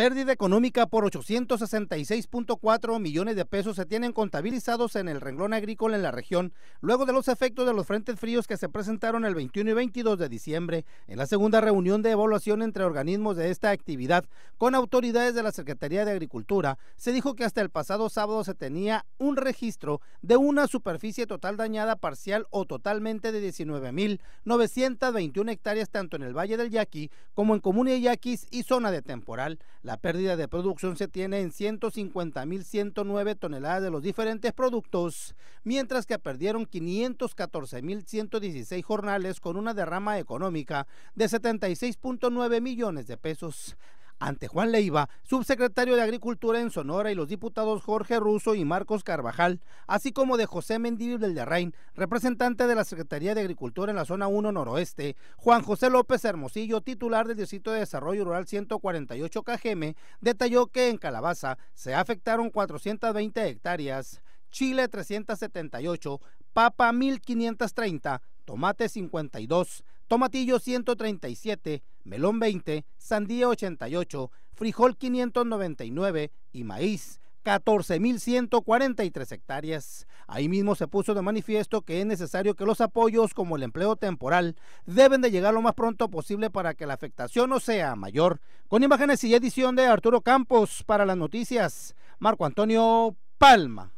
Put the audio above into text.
pérdida económica por 866.4 millones de pesos se tienen contabilizados en el renglón agrícola en la región, luego de los efectos de los frentes fríos que se presentaron el 21 y 22 de diciembre, en la segunda reunión de evaluación entre organismos de esta actividad con autoridades de la Secretaría de Agricultura, se dijo que hasta el pasado sábado se tenía un registro de una superficie total dañada parcial o totalmente de 19.921 hectáreas tanto en el Valle del Yaqui como en Comuna de Yaquis y zona de temporal. La pérdida de producción se tiene en 150.109 toneladas de los diferentes productos, mientras que perdieron 514.116 jornales con una derrama económica de 76.9 millones de pesos ante Juan Leiva, subsecretario de Agricultura en Sonora, y los diputados Jorge Russo y Marcos Carvajal, así como de José Mendívil del Rein, representante de la Secretaría de Agricultura en la zona 1 noroeste, Juan José López Hermosillo, titular del Distrito de Desarrollo Rural 148 KGM, detalló que en Calabaza se afectaron 420 hectáreas, Chile 378, papa 1530, tomate 52, tomatillo 137, melón 20, sandía 88, frijol 599 y maíz 14.143 hectáreas. Ahí mismo se puso de manifiesto que es necesario que los apoyos como el empleo temporal deben de llegar lo más pronto posible para que la afectación no sea mayor. Con imágenes y edición de Arturo Campos para las noticias, Marco Antonio Palma.